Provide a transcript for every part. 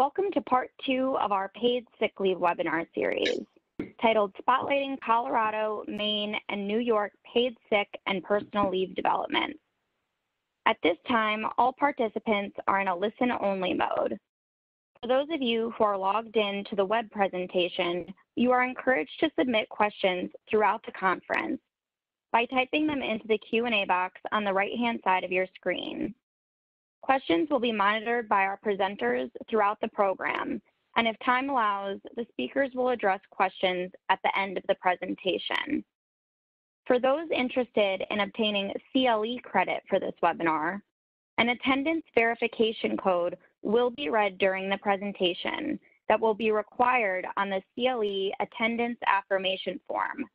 Welcome to part two of our paid sick leave webinar series titled Spotlighting Colorado, Maine, and New York Paid Sick and Personal Leave Developments. At this time, all participants are in a listen-only mode. For those of you who are logged in to the web presentation, you are encouraged to submit questions throughout the conference by typing them into the Q&A box on the right-hand side of your screen. Questions will be monitored by our presenters throughout the program, and if time allows, the speakers will address questions at the end of the presentation. For those interested in obtaining CLE credit for this webinar, an attendance verification code will be read during the presentation that will be required on the CLE attendance affirmation form.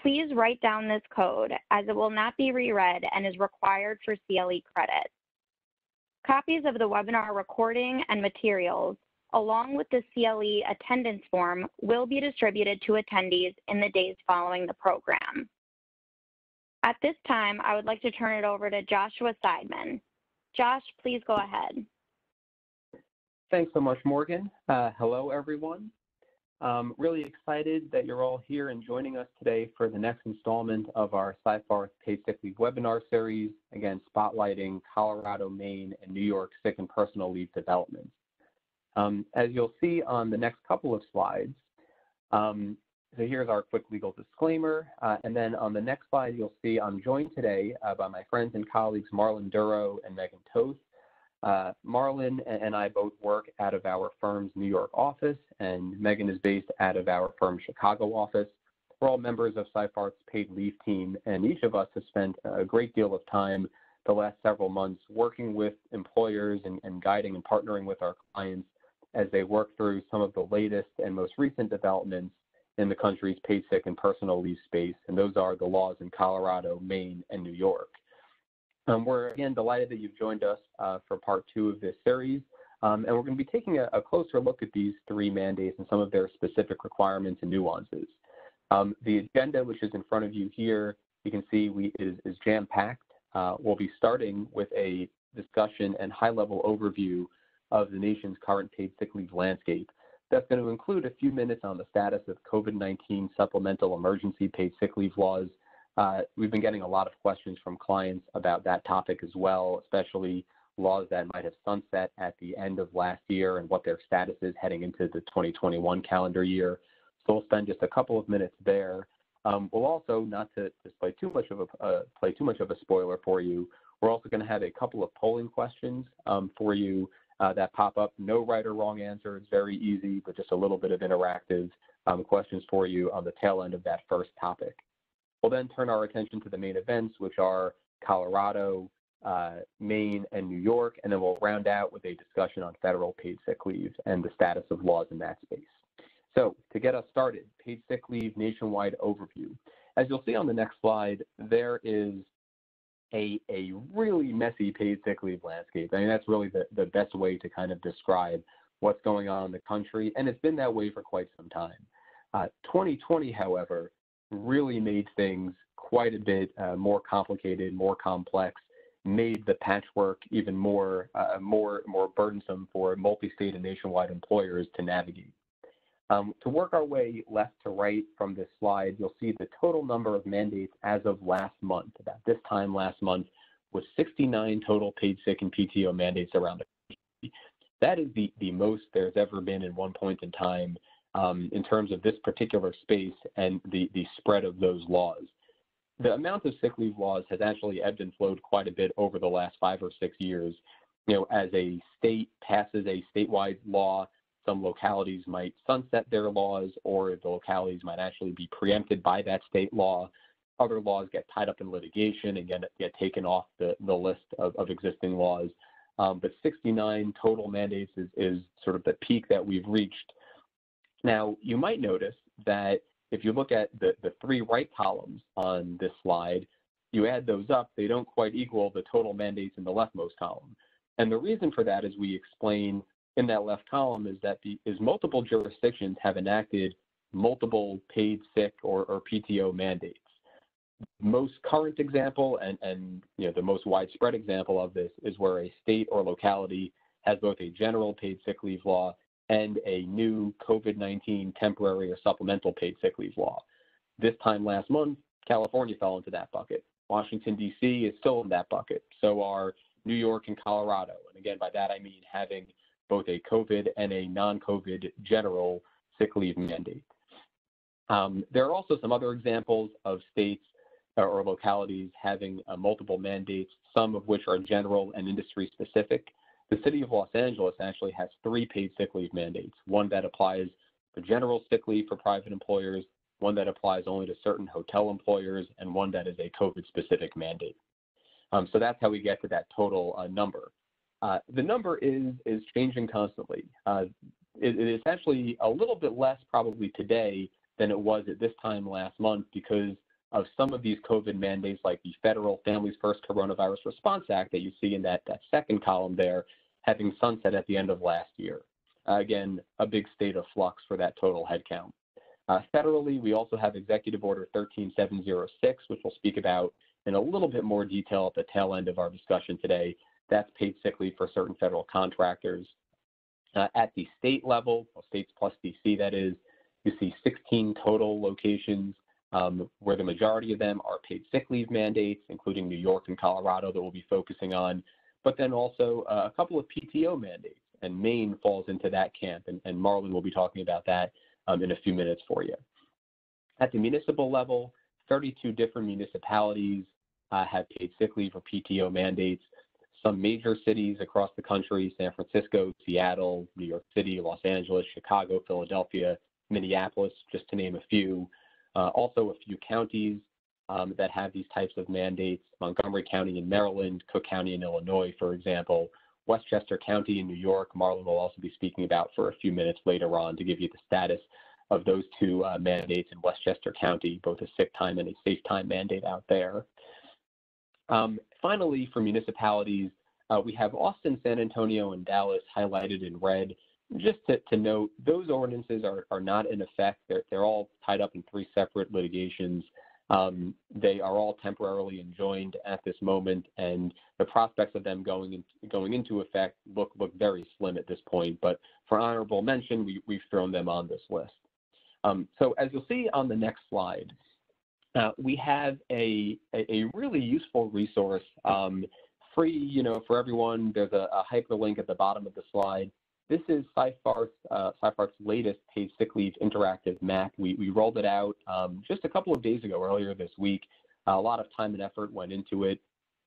Please write down this code as it will not be reread and is required for CLE credit. Copies of the webinar recording and materials, along with the CLE attendance form, will be distributed to attendees in the days following the program. At this time, I would like to turn it over to Joshua Seidman. Josh, please go ahead. Thanks so much, Morgan. Uh, hello, everyone. Um, really excited that you're all here and joining us today for the next installment of our Seyfarth Paid Sick Leave webinar series, again, spotlighting Colorado, Maine, and New York sick and personal leave developments. Um, as you'll see on the next couple of slides, um, so here's our quick legal disclaimer. Uh, and then on the next slide, you'll see I'm joined today uh, by my friends and colleagues Marlon Duro and Megan Toth, uh, and I both work out of our firm's New York office, and Megan is based out of our firm's Chicago office. We're all members of Seyfarth's paid leave team, and each of us has spent a great deal of time the last several months working with employers and, and guiding and partnering with our clients as they work through some of the latest and most recent developments in the country's paid sick and personal leave space, and those are the laws in Colorado, Maine, and New York. Um, we're again delighted that you've joined us uh, for part two of this series. Um, and we're going to be taking a, a, closer look at these three mandates and some of their specific requirements and nuances. Um, the agenda, which is in front of you here, you can see we, is, is jam-packed. Uh, we'll be starting with a discussion and high-level overview of the nation's current paid sick leave landscape. That's going to include a few minutes on the status of COVID-19 supplemental emergency paid sick leave laws, uh, we've been getting a lot of questions from clients about that topic as well, especially laws that might have sunset at the end of last year and what their status is heading into the 2021 calendar year. So we'll spend just a couple of minutes there. Um, we'll also, not to display too much of a uh, play too much of a spoiler for you, we're also going to have a couple of polling questions um, for you uh, that pop up. No right or wrong answer. It's very easy, but just a little bit of interactive um, questions for you on the tail end of that first topic. We'll then turn our attention to the main events, which are Colorado, uh, Maine, and New York, and then we'll round out with a discussion on federal paid sick leave and the status of laws in that space. So to get us started, paid sick leave nationwide overview. As you'll see on the next slide, there is a, a really messy paid sick leave landscape. I mean, that's really the, the best way to kind of describe what's going on in the country, and it's been that way for quite some time. Uh, 2020, however, really made things quite a bit uh, more complicated, more complex, made the patchwork even more, uh, more, more burdensome for multi-state and nationwide employers to navigate. Um, to work our way left to right from this slide, you'll see the total number of mandates as of last month. About this time last month was 69 total paid sick and PTO mandates around the country. That is the, the most there's ever been in one point in time um, in terms of this particular space and the, the spread of those laws. The amount of sick leave laws has actually ebbed and flowed quite a bit over the last five or six years. You know, as a state passes a statewide law, some localities might sunset their laws or the localities might actually be preempted by that state law. Other laws get tied up in litigation and get, get taken off the, the list of, of existing laws. Um, but 69 total mandates is, is sort of the peak that we've reached now, you might notice that if you look at the, the three right columns on this slide, you add those up, they don't quite equal the total mandates in the leftmost column. And the reason for that, as we explain in that left column, is that the, is multiple jurisdictions have enacted multiple paid sick or, or PTO mandates. Most current example and, and you know, the most widespread example of this is where a state or locality has both a general paid sick leave law and a new COVID-19 temporary or supplemental paid sick leave law. This time last month, California fell into that bucket. Washington, D.C. is still in that bucket. So are New York and Colorado. And again, by that I mean having both a COVID and a non-COVID general sick leave mandate. Um, there are also some other examples of states or localities having uh, multiple mandates, some of which are general and industry specific. The city of Los Angeles actually has three paid sick leave mandates, one that applies for general sick leave for private employers, one that applies only to certain hotel employers, and one that is a COVID specific mandate. Um, so that's how we get to that total uh, number. Uh, the number is, is changing constantly. Uh, it, it is actually a little bit less probably today than it was at this time last month because of some of these COVID mandates, like the federal Families First Coronavirus Response Act that you see in that, that second column there, having sunset at the end of last year. Uh, again, a big state of flux for that total headcount. Uh, federally, we also have Executive Order 13706, which we'll speak about in a little bit more detail at the tail end of our discussion today. That's paid sick leave for certain federal contractors. Uh, at the state level, well, states plus DC that is, you see 16 total locations um, where the majority of them are paid sick leave mandates, including New York and Colorado that we'll be focusing on, but then also uh, a couple of PTO mandates, and Maine falls into that camp, and, and Marlon will be talking about that um, in a few minutes for you. At the municipal level, 32 different municipalities uh, have paid sick leave or PTO mandates. Some major cities across the country, San Francisco, Seattle, New York City, Los Angeles, Chicago, Philadelphia, Minneapolis, just to name a few. Uh, also, a few counties um, that have these types of mandates Montgomery County in Maryland, Cook County in Illinois, for example, Westchester County in New York. Marlon will also be speaking about for a few minutes later on to give you the status of those two uh, mandates in Westchester County, both a sick time and a safe time mandate out there. Um, finally, for municipalities, uh, we have Austin, San Antonio, and Dallas highlighted in red. Just to, to note, those ordinances are, are not in effect. They're, they're all tied up in three separate litigations. Um, they are all temporarily enjoined at this moment, and the prospects of them going in, going into effect look look very slim at this point. But for honorable mention, we, we've thrown them on this list. Um, so as you'll see on the next slide, uh, we have a, a, a, really useful resource, um, free, you know, for everyone. There's a, a, hyperlink at the bottom of the slide. This is Seyfarth's, uh, latest paid sick leave interactive map. We, rolled it out um, just a couple of days ago, earlier this week. a lot of time and effort went into it.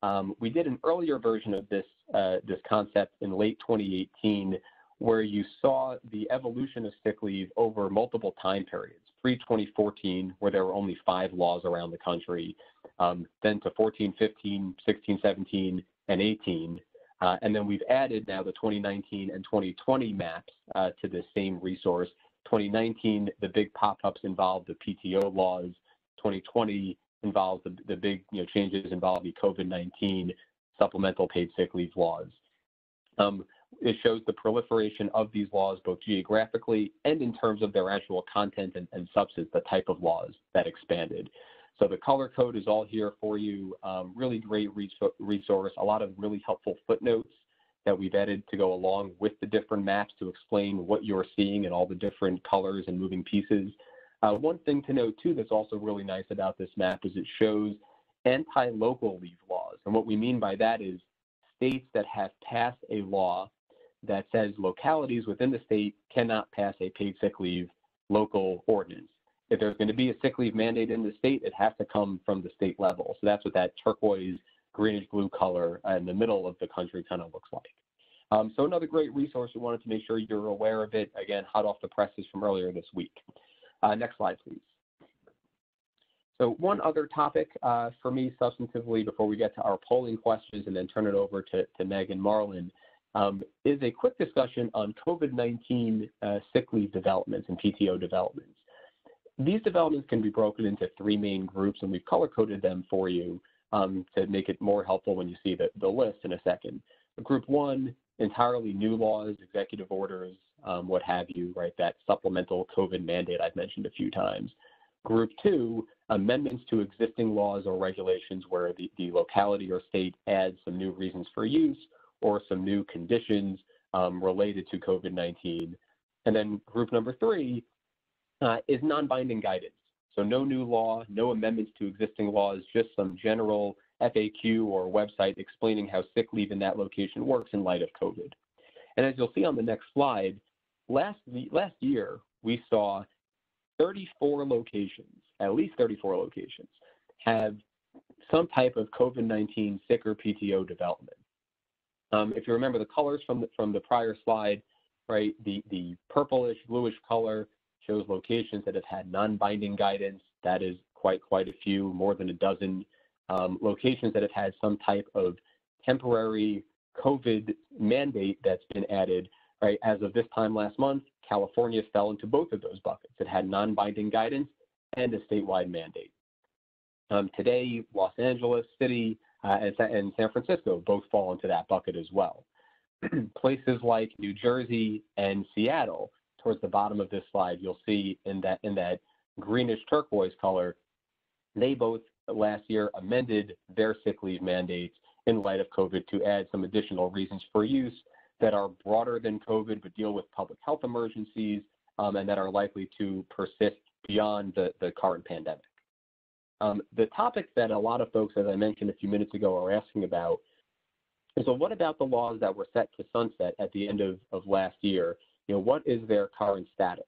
Um, we did an earlier version of this, uh, this concept in late 2018 where you saw the evolution of sick leave over multiple time periods pre-2014, where there were only five laws around the country, um, then to 14, 15, 16, 17, and 18. Uh, and then we've added now the 2019 and 2020 maps uh, to the same resource. 2019, the big pop-ups involved the PTO laws. 2020 involves the, the big you know, changes involve the COVID-19 supplemental paid sick leave laws. Um, it shows the proliferation of these laws both geographically and in terms of their actual content and, and substance, the type of laws that expanded. So the color code is all here for you. Um, really great resource, a lot of really helpful footnotes that we've added to go along with the different maps to explain what you're seeing and all the different colors and moving pieces. Uh, one thing to note too that's also really nice about this map is it shows anti-local leave laws. And what we mean by that is states that have passed a law that says localities within the state cannot pass a paid sick leave local ordinance. If there's going to be a sick leave mandate in the state, it has to come from the state level. So that's what that turquoise greenish blue color in the middle of the country kind of looks like. Um, so another great resource, we wanted to make sure you're aware of it. Again, hot off the presses from earlier this week. Uh, next slide, please. So one other topic uh, for me substantively before we get to our polling questions and then turn it over to, to Meg and Marlon um, is a quick discussion on COVID-19 uh, sick leave developments and PTO developments. These developments can be broken into three main groups, and we've color-coded them for you um, to make it more helpful when you see the, the list in a second. Group one, entirely new laws, executive orders, um, what have you, right? That supplemental COVID mandate I've mentioned a few times. Group two, amendments to existing laws or regulations where the, the locality or state adds some new reasons for use or some new conditions um, related to COVID-19. And then group number three is non-binding guidance. So no new law, no amendments to existing laws, just some general FAQ or website explaining how sick leave in that location works in light of COVID. And as you'll see on the next slide, last, last year we saw 34 locations, at least 34 locations, have some type of COVID-19 sick or PTO development. Um, if you remember the colors from the, from the prior slide, right, the, the purplish, bluish color shows locations that have had non-binding guidance. That is quite, quite a few, more than a dozen um, locations that have had some type of temporary COVID mandate that's been added, right? As of this time last month, California fell into both of those buckets. It had non-binding guidance and a statewide mandate. Um, today, Los Angeles City uh, and, and San Francisco both fall into that bucket as well. Places like New Jersey and Seattle, towards the bottom of this slide, you'll see in that in that greenish turquoise color, they both last year amended their sick leave mandates in light of COVID to add some additional reasons for use that are broader than COVID but deal with public health emergencies um, and that are likely to persist beyond the, the current pandemic. Um, the topic that a lot of folks, as I mentioned a few minutes ago, are asking about is so what about the laws that were set to sunset at the end of, of last year? You know, what is their current status?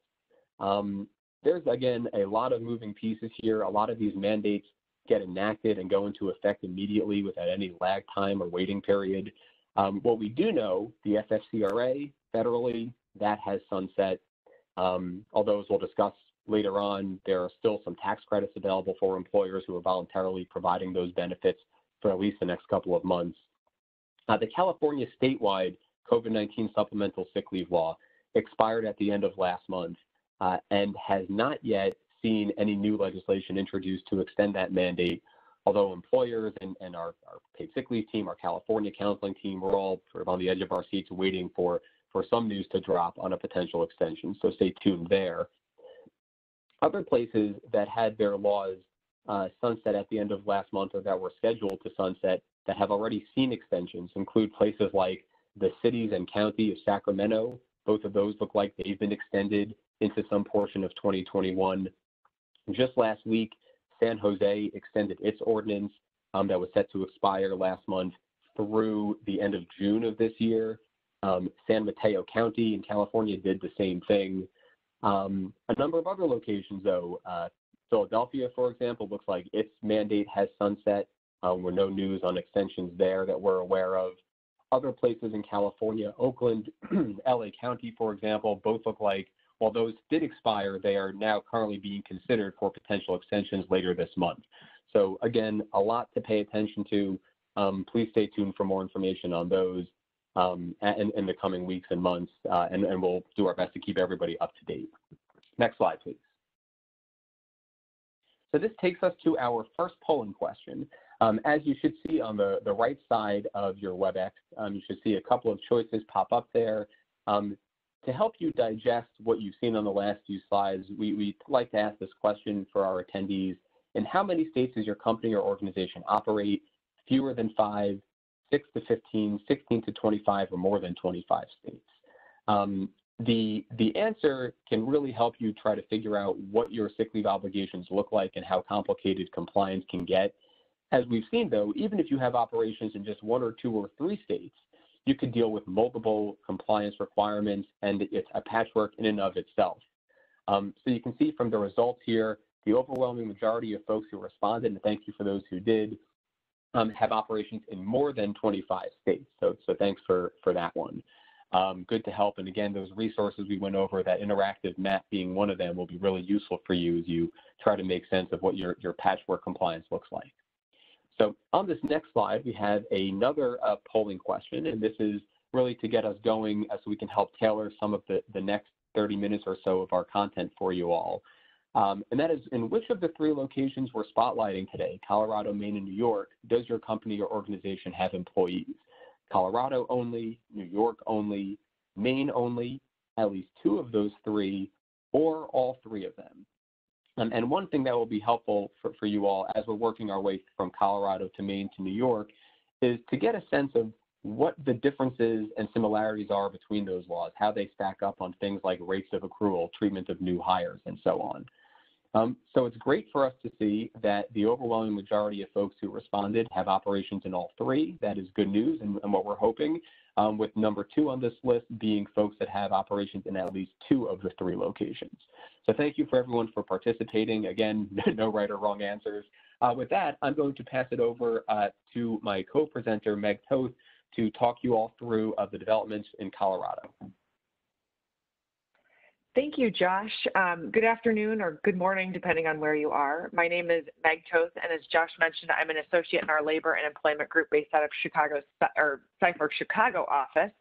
Um, there's, again, a lot of moving pieces here. A lot of these mandates get enacted and go into effect immediately without any lag time or waiting period. Um, what we do know, the FFCRA federally, that has sunset. Um, although, as we'll discuss later on, there are still some tax credits available for employers who are voluntarily providing those benefits for at least the next couple of months. Uh, the California statewide COVID-19 supplemental sick leave law expired at the end of last month uh, and has not yet seen any new legislation introduced to extend that mandate, although employers and, and our, our paid sick leave team, our California counseling team, we're all sort of on the edge of our seats waiting for, for some news to drop on a potential extension. So stay tuned there. Other places that had their laws uh, sunset at the end of last month or that were scheduled to sunset that have already seen extensions include places like the cities and county of Sacramento. Both of those look like they've been extended into some portion of 2021. Just last week, San Jose extended its ordinance um, that was set to expire last month through the end of June of this year. Um, San Mateo County in California did the same thing. Um, a number of other locations, though, uh, Philadelphia, for example, looks like its mandate has sunset. Um, we're no news on extensions there that we're aware of. Other places in California, Oakland, LA County, for example, both look like while those did expire, they are now currently being considered for potential extensions later this month. So again, a lot to pay attention to. Um, please stay tuned for more information on those um, in, in, the coming weeks and months, uh, and, and we'll do our best to keep everybody up to date. Next slide, please. So this takes us to our first polling question. Um, as you should see on the, the right side of your WebEx, um, you should see a couple of choices pop up there. Um, to help you digest what you've seen on the last few slides, we, we like to ask this question for our attendees. In how many states does your company or organization operate? Fewer than five, six to 15, 16 to 25, or more than 25 states? Um, the, the answer can really help you try to figure out what your sick leave obligations look like and how complicated compliance can get. As we've seen, though, even if you have operations in just one or two or three states, you could deal with multiple compliance requirements, and it's a patchwork in and of itself. Um, so you can see from the results here, the overwhelming majority of folks who responded, and thank you for those who did, um, have operations in more than 25 states. So, so thanks for, for that one. Um, good to help. And again, those resources we went over, that interactive map being one of them, will be really useful for you as you try to make sense of what your, your patchwork compliance looks like. So on this next slide, we have another uh, polling question, and this is really to get us going uh, so we can help tailor some of the, the next 30 minutes or so of our content for you all. Um, and that is, in which of the three locations we're spotlighting today, Colorado, Maine, and New York, does your company or organization have employees? Colorado only, New York only, Maine only, at least two of those three, or all three of them. Um, and one thing that will be helpful for, for you all as we're working our way from Colorado to Maine to New York is to get a sense of what the differences and similarities are between those laws, how they stack up on things like rates of accrual, treatment of new hires, and so on. Um, so it's great for us to see that the overwhelming majority of folks who responded have operations in all three. That is good news and, and what we're hoping, um, with number two on this list being folks that have operations in at least two of the three locations. So thank you for everyone for participating. Again, no right or wrong answers. Uh, with that, I'm going to pass it over uh, to my co-presenter, Meg Toth, to talk you all through of the developments in Colorado. Thank you, Josh. Um, good afternoon or good morning, depending on where you are. My name is Meg Toth, and as Josh mentioned, I'm an associate in our labor and employment group based out of Chicago or Seyfarth Chicago office.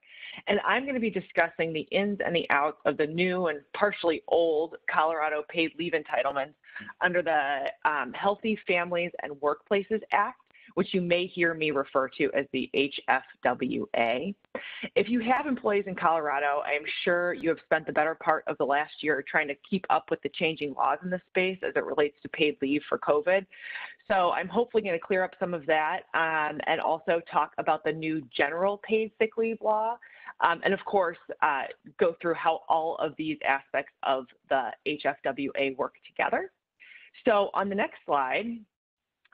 And I'm going to be discussing the ins and the outs of the new and partially old Colorado paid leave entitlements under the um, Healthy Families and Workplaces Act which you may hear me refer to as the HFWA. If you have employees in Colorado, I am sure you have spent the better part of the last year trying to keep up with the changing laws in this space as it relates to paid leave for COVID. So I'm hopefully going to clear up some of that um, and also talk about the new general paid sick leave law. Um, and of course, uh, go through how all of these aspects of the HFWA work together. So on the next slide,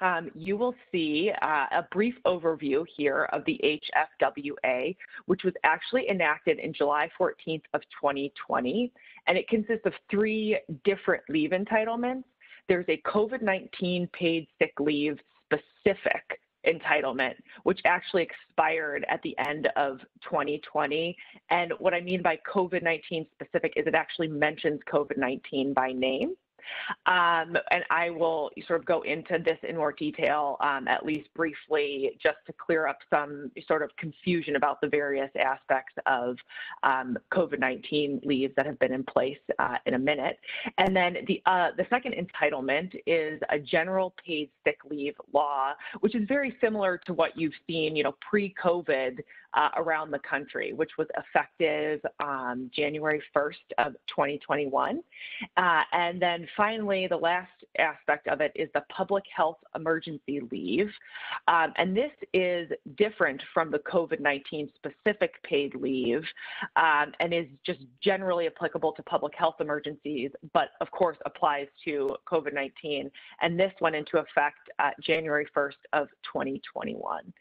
um, you will see uh, a brief overview here of the HFWA, which was actually enacted in July 14th of 2020, and it consists of three different leave entitlements. There's a COVID-19 paid sick leave specific entitlement, which actually expired at the end of 2020. And what I mean by COVID-19 specific is it actually mentions COVID-19 by name. Um, and I will sort of go into this in more detail, um, at least briefly, just to clear up some sort of confusion about the various aspects of um, COVID-19 leaves that have been in place uh, in a minute. And then the, uh, the second entitlement is a general paid sick leave law, which is very similar to what you've seen, you know, pre-COVID uh, around the country, which was effective um, January 1st of 2021. Uh, and then finally, the last aspect of it is the public health emergency leave. Um, and this is different from the COVID-19 specific paid leave um, and is just generally applicable to public health emergencies, but of course applies to COVID-19. And this went into effect uh, January 1st of 2021.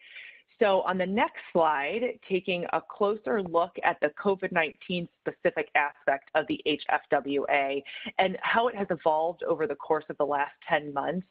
So on the next slide, taking a closer look at the COVID-19 specific aspect of the HFWA and how it has evolved over the course of the last 10 months.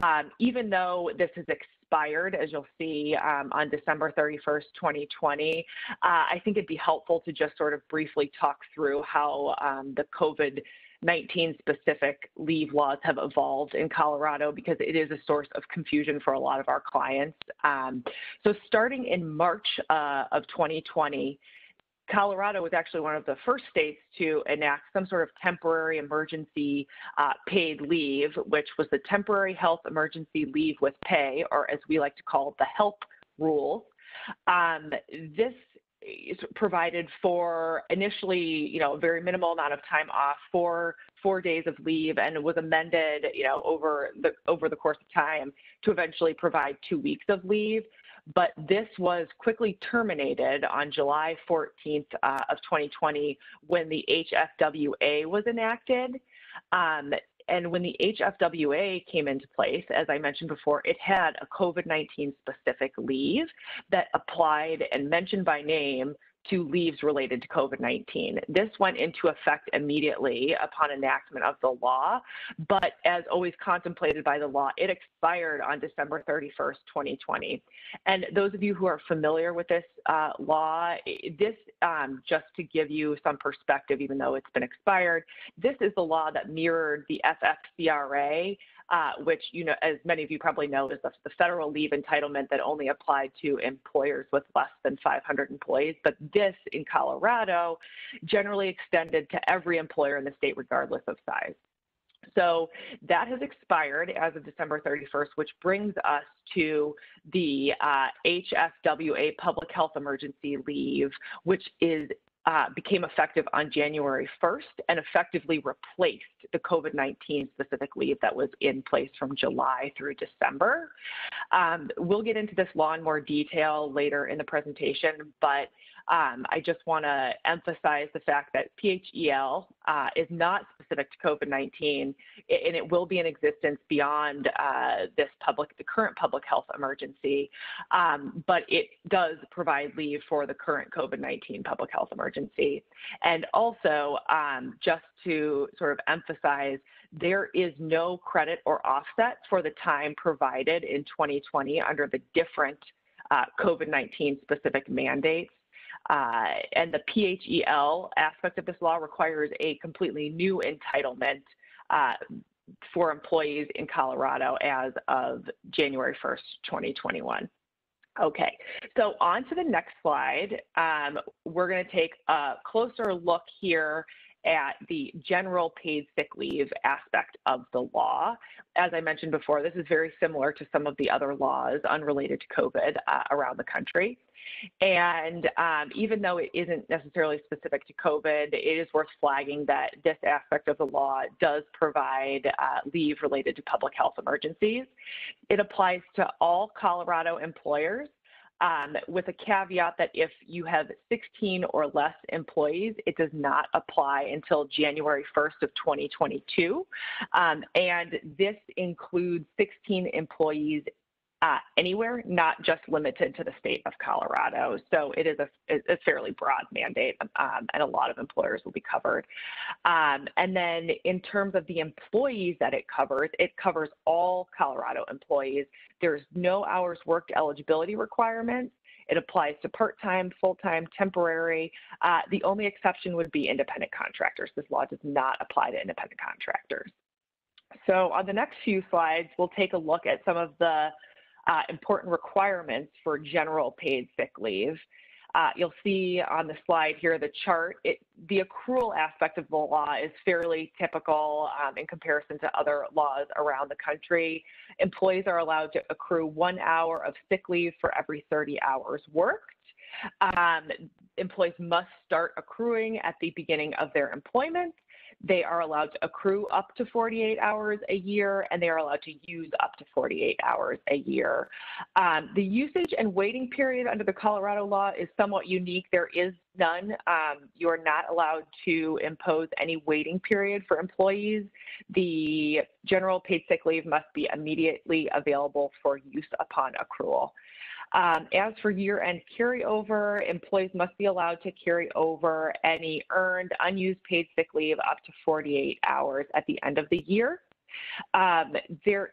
Um, even though this has expired, as you'll see um, on December 31st, 2020, uh, I think it'd be helpful to just sort of briefly talk through how um, the COVID 19 specific leave laws have evolved in Colorado because it is a source of confusion for a lot of our clients. Um, so starting in March uh, of 2020, Colorado was actually one of the first states to enact some sort of temporary emergency uh, paid leave, which was the temporary health emergency leave with pay, or as we like to call it, the HELP rules. Um, this provided for initially, you know, a very minimal amount of time off, four four days of leave, and was amended, you know, over the over the course of time to eventually provide two weeks of leave. But this was quickly terminated on July 14th uh, of 2020 when the HFWA was enacted. Um, and when the HFWA came into place, as I mentioned before, it had a COVID 19 specific leave that applied and mentioned by name to leaves related to COVID-19. This went into effect immediately upon enactment of the law, but as always contemplated by the law, it expired on December 31st, 2020. And those of you who are familiar with this uh, law, this, um, just to give you some perspective, even though it's been expired, this is the law that mirrored the FFCRA uh, which, you know, as many of you probably know, is the, the, federal leave entitlement that only applied to employers with less than 500 employees. But this in Colorado generally extended to every employer in the state, regardless of size. So that has expired as of December 31st, which brings us to the uh, HFWA public health emergency leave, which is uh, became effective on January 1st and effectively replaced the COVID 19 specific leave that was in place from July through December. Um, we'll get into this law in more detail later in the presentation, but I just want to emphasize the fact that PHEL uh, is not specific to COVID-19, and it will be in existence beyond uh, this public, the current public health emergency, um, but it does provide leave for the current COVID-19 public health emergency. And also, um, just to sort of emphasize, there is no credit or offset for the time provided in 2020 under the different uh, COVID-19 specific mandates. Uh, and the PHEL aspect of this law requires a completely new entitlement uh, for employees in Colorado as of January 1st, 2021. Okay, so on to the next slide. Um, we're going to take a closer look here at the general paid sick leave aspect of the law. As I mentioned before, this is very similar to some of the other laws unrelated to COVID uh, around the country. And um, even though it isn't necessarily specific to COVID, it is worth flagging that this aspect of the law does provide uh, leave related to public health emergencies. It applies to all Colorado employers um, with a caveat that if you have 16 or less employees, it does not apply until January 1st of 2022. Um, and this includes 16 employees uh, anywhere, not just limited to the state of Colorado. So it is a, a fairly broad mandate, um, and a lot of employers will be covered. Um, and then in terms of the employees that it covers, it covers all Colorado employees. There's no hours worked eligibility requirements. It applies to part-time, full-time, temporary. Uh, the only exception would be independent contractors. This law does not apply to independent contractors. So on the next few slides, we'll take a look at some of the uh, important requirements for general paid sick leave. Uh, you'll see on the slide here the chart. It, the accrual aspect of the law is fairly typical um, in comparison to other laws around the country. Employees are allowed to accrue one hour of sick leave for every 30 hours worked. Um, employees must start accruing at the beginning of their employment they are allowed to accrue up to 48 hours a year, and they are allowed to use up to 48 hours a year. Um, the usage and waiting period under the Colorado law is somewhat unique. There is none. Um, you are not allowed to impose any waiting period for employees. The general paid sick leave must be immediately available for use upon accrual. Um, as for year-end carryover, employees must be allowed to carry over any earned unused paid sick leave up to 48 hours at the end of the year. Um, there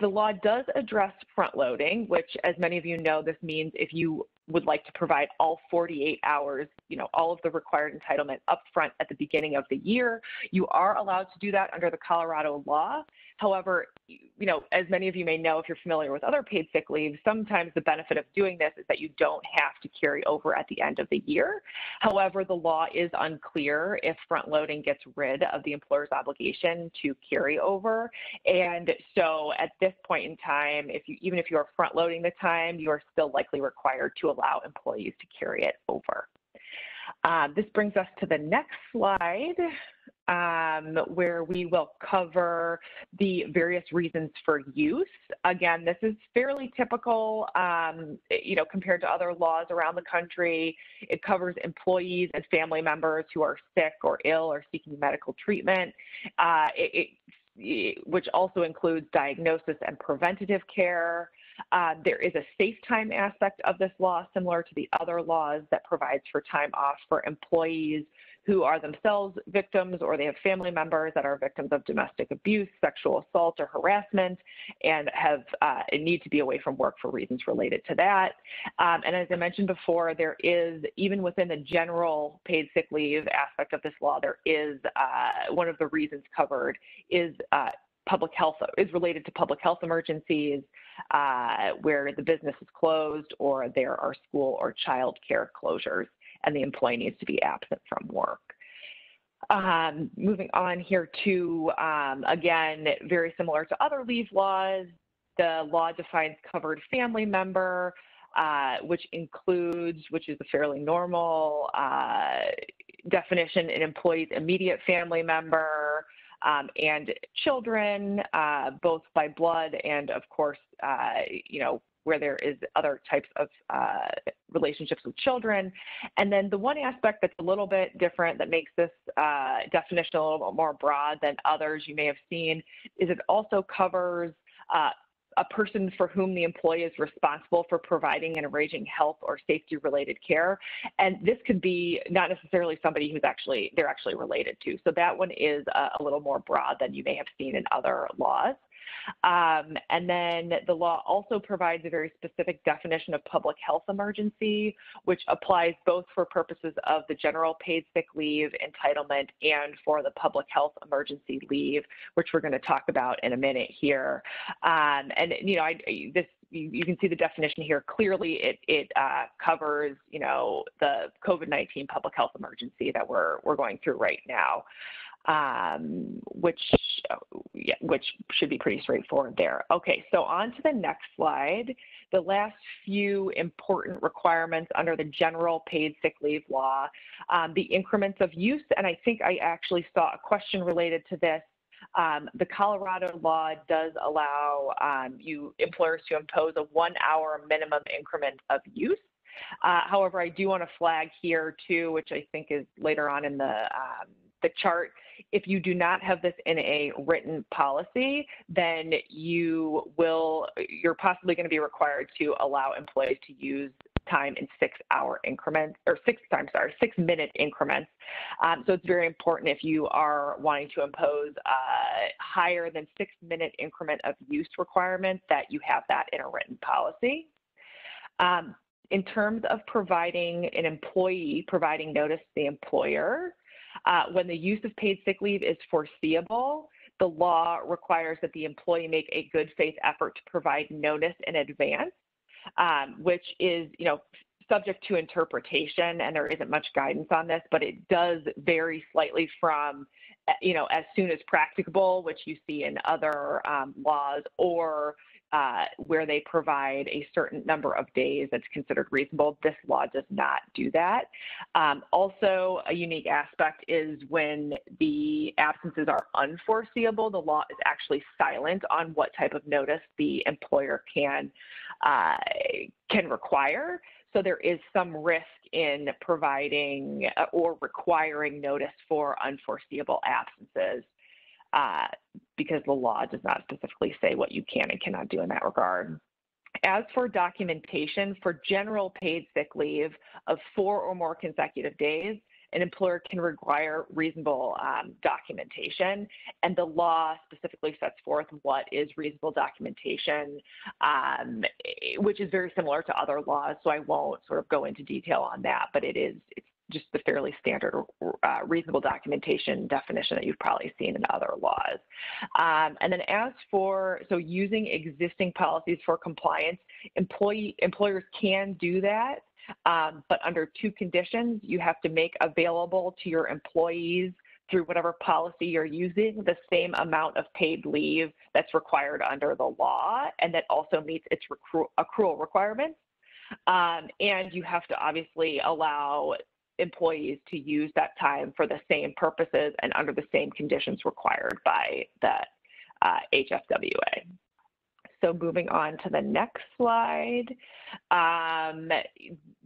the law does address front loading, which as many of you know, this means if you would like to provide all 48 hours, you know, all of the required entitlement upfront at the beginning of the year, you are allowed to do that under the Colorado law. However, you know, as many of you may know, if you're familiar with other paid sick leave, sometimes the benefit of doing this is that you don't have to carry over at the end of the year. However, the law is unclear if front loading gets rid of the employer's obligation to carry over. And so at this point in time, if you even if you are front loading the time, you are still likely required to allow employees to carry it over. Uh, this brings us to the next slide, um, where we will cover the various reasons for use. Again, this is fairly typical, um, you know, compared to other laws around the country. It covers employees and family members who are sick or ill or seeking medical treatment. Uh, it, it, which also includes diagnosis and preventative care, uh, there is a safe time aspect of this law, similar to the other laws that provides for time off for employees who are themselves victims or they have family members that are victims of domestic abuse, sexual assault, or harassment, and have uh, need to be away from work for reasons related to that. Um, and as I mentioned before, there is even within the general paid sick leave aspect of this law, there is uh, one of the reasons covered is uh, public health is related to public health emergencies uh, where the business is closed or there are school or child care closures and the employee needs to be absent from work. Um, moving on here to, um, again, very similar to other leave laws, the law defines covered family member. uh, which includes, which is a fairly normal uh, definition, an employee's immediate family member, um, and children, uh, both by blood and, of course, uh, you know, where there is other types of uh, relationships with children. And then the one aspect that's a little bit different that makes this uh, definition a little bit more broad than others you may have seen is it also covers uh, a person for whom the employee is responsible for providing and arranging health or safety related care. And this could be not necessarily somebody who's actually, they're actually related to. So that one is a, a little more broad than you may have seen in other laws. Um, and then the law also provides a very specific definition of public health emergency, which applies both for purposes of the general paid sick leave entitlement and for the public health emergency leave, which we're going to talk about in a minute here. Um, and, you know, I, this you, can see the definition here. Clearly, it, it uh, covers, you know, the COVID-19 public health emergency that we're, we're going through right now um, which yeah, which should be pretty straightforward there. Okay, so on to the next slide. The last few important requirements under the general paid sick leave law, um, the increments of use, and I think I actually saw a question related to this. Um, the Colorado law does allow um, you employers to impose a one hour minimum increment of use. Uh, however, I do want to flag here too, which I think is later on in the um, the chart, if you do not have this in a written policy, then you will, you're possibly going to be required to allow employees to use time in six hour increments or six times, sorry, six minute increments. Um, so it's very important if you are wanting to impose a higher than six minute increment of use requirement that you have that in a written policy. Um, in terms of providing an employee, providing notice to the employer, uh, when the use of paid sick leave is foreseeable, the law requires that the employee make a good faith effort to provide notice in advance, um, which is, you know, subject to interpretation, and there isn't much guidance on this, but it does vary slightly from, eh, you know, as soon as practicable, which you see in other um, laws, or uh, where they provide a certain number of days that's considered reasonable. This law does not do that. Um, also, a unique aspect is when the absences are unforeseeable, the law is actually silent on what type of notice the employer can uh, can require. So there is some risk in providing uh, or requiring notice for unforeseeable absences because the law does not specifically say what you can and cannot do in that regard. As for documentation, for general paid sick leave of four or more consecutive days, an employer can require reasonable um, documentation, and the law specifically sets forth what is reasonable documentation, um, which is very similar to other laws. So I won't sort of go into detail on that, but it is it's just the fairly standard uh, reasonable documentation definition that you've probably seen in other laws. Um, and then as for, so using existing policies for compliance, employee employers can do that, um, but under two conditions, you have to make available to your employees through whatever policy you're using the same amount of paid leave that's required under the law and that also meets its accrual requirements. Um, and you have to obviously allow employees to use that time for the same purposes and under the same conditions required by the uh, HFWA. So moving on to the next slide, um,